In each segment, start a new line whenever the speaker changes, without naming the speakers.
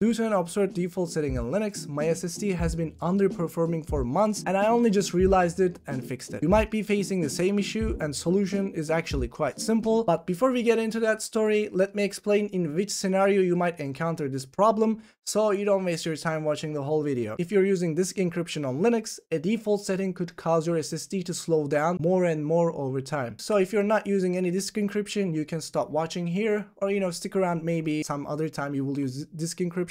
Due to an absurd default setting in Linux, my SSD has been underperforming for months and I only just realized it and fixed it. You might be facing the same issue and solution is actually quite simple, but before we get into that story, let me explain in which scenario you might encounter this problem so you don't waste your time watching the whole video. If you're using disk encryption on Linux, a default setting could cause your SSD to slow down more and more over time. So if you're not using any disk encryption, you can stop watching here or you know stick around maybe some other time you will use disk encryption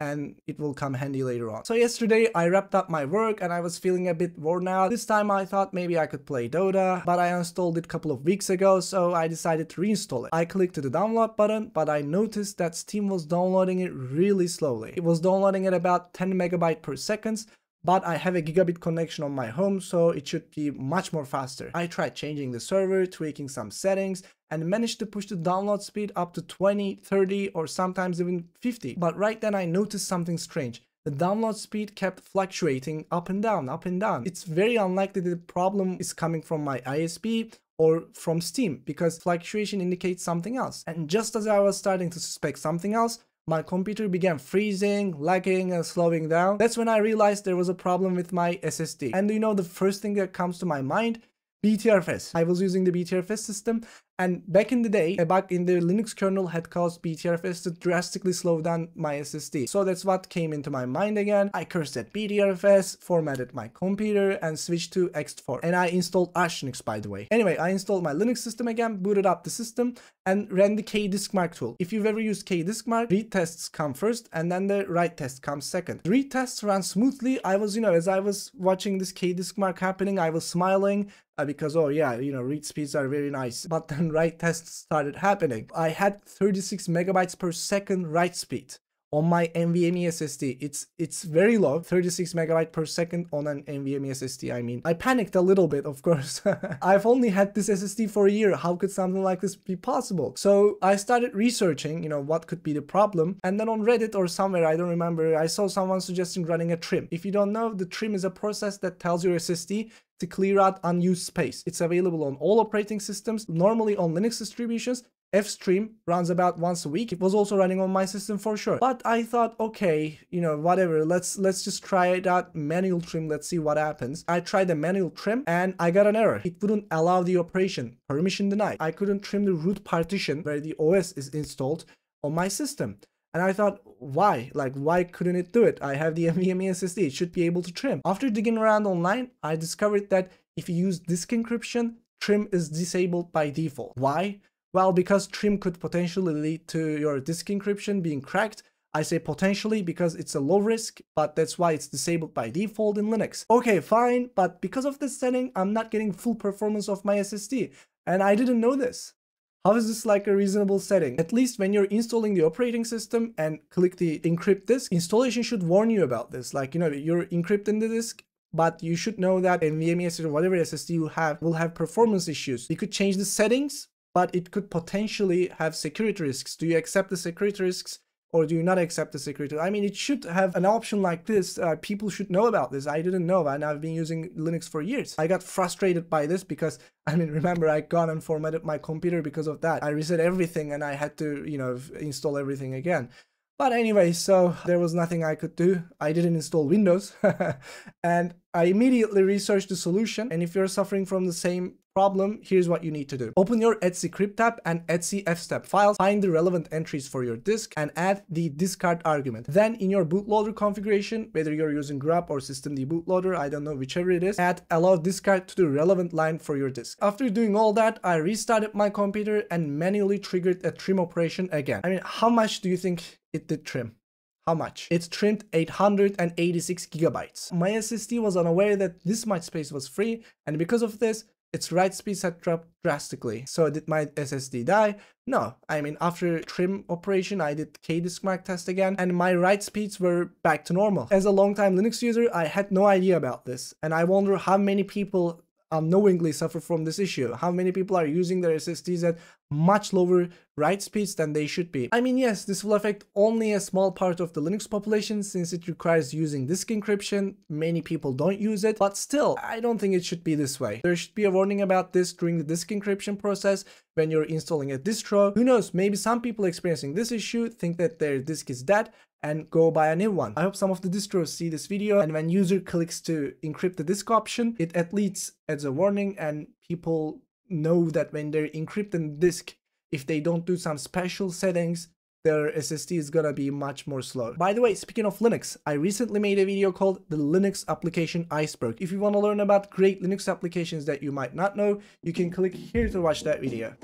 and it will come handy later on. So yesterday I wrapped up my work and I was feeling a bit worn out. This time I thought maybe I could play Dota, but I installed it a couple of weeks ago so I decided to reinstall it. I clicked the download button, but I noticed that Steam was downloading it really slowly. It was downloading at about 10 megabyte per second but I have a gigabit connection on my home so it should be much more faster. I tried changing the server, tweaking some settings and managed to push the download speed up to 20, 30 or sometimes even 50. But right then I noticed something strange. The download speed kept fluctuating up and down, up and down. It's very unlikely the problem is coming from my ISP or from Steam because fluctuation indicates something else. And just as I was starting to suspect something else, my computer began freezing, lagging and slowing down. That's when I realized there was a problem with my SSD. And you know the first thing that comes to my mind? BTRFS. I was using the BTRFS system and back in the day, a bug in the Linux kernel had caused BTRFS to drastically slow down my SSD. So that's what came into my mind again. I cursed at BTRFS, formatted my computer, and switched to ext4. And I installed Linux, by the way. Anyway, I installed my Linux system again, booted up the system, and ran the kdiskmark tool. If you've ever used kdiskmark, read tests come first, and then the write test comes second. Read tests ran smoothly. I was, you know, as I was watching this kdiskmark happening, I was smiling uh, because, oh yeah, you know, read speeds are very nice. But then write tests started happening. I had 36 megabytes per second write speed on my NVMe SSD. It's it's very low, 36 megabyte per second on an NVMe SSD. I mean, I panicked a little bit, of course. I've only had this SSD for a year. How could something like this be possible? So I started researching, you know, what could be the problem. And then on Reddit or somewhere, I don't remember, I saw someone suggesting running a trim. If you don't know, the trim is a process that tells your SSD to clear out unused space. It's available on all operating systems, normally on Linux distributions, Fstrim runs about once a week. It was also running on my system for sure. But I thought, okay, you know, whatever, let's let's just try it out manual trim, let's see what happens. I tried the manual trim and I got an error. It wouldn't allow the operation, permission denied. I couldn't trim the root partition where the OS is installed on my system. And I thought, why? Like, why couldn't it do it? I have the NVMe SSD, it should be able to trim. After digging around online, I discovered that if you use disk encryption, trim is disabled by default. Why? Well, because trim could potentially lead to your disk encryption being cracked. I say potentially because it's a low risk, but that's why it's disabled by default in Linux. Okay, fine, but because of this setting, I'm not getting full performance of my SSD, and I didn't know this. How is this like a reasonable setting? At least when you're installing the operating system and click the encrypt disk, installation should warn you about this. Like, you know, you're encrypting the disk, but you should know that NVMe or whatever SSD you have will have performance issues. You could change the settings but it could potentially have security risks. Do you accept the security risks or do you not accept the security? I mean, it should have an option like this. Uh, people should know about this. I didn't know, and I've been using Linux for years. I got frustrated by this because, I mean, remember, I got and formatted my computer because of that. I reset everything and I had to, you know, install everything again. But anyway, so there was nothing I could do. I didn't install Windows and I immediately researched the solution. And if you're suffering from the same problem, here's what you need to do. Open your etc crypt tab and etc fstab files, find the relevant entries for your disk and add the discard argument. Then in your bootloader configuration, whether you're using grub or systemd bootloader, I don't know, whichever it is, add allow discard to the relevant line for your disk. After doing all that, I restarted my computer and manually triggered a trim operation again. I mean, how much do you think it did trim? How much? It trimmed 886 gigabytes. My SSD was unaware that this much space was free and because of this, its write speeds had dropped drastically. So did my SSD die? No. I mean, after trim operation, I did kdiskmark test again, and my write speeds were back to normal. As a long-time Linux user, I had no idea about this, and I wonder how many people unknowingly suffer from this issue. How many people are using their SSDs at much lower write speeds than they should be. I mean, yes, this will affect only a small part of the Linux population since it requires using disk encryption. Many people don't use it, but still, I don't think it should be this way. There should be a warning about this during the disk encryption process when you're installing a distro. Who knows, maybe some people experiencing this issue think that their disk is dead and go buy a new one. I hope some of the distros see this video and when user clicks to encrypt the disk option, it at least adds a warning and people know that when they're encrypting disk, if they don't do some special settings, their SSD is gonna be much more slow. By the way, speaking of Linux, I recently made a video called the Linux application iceberg. If you want to learn about great Linux applications that you might not know, you can click here to watch that video.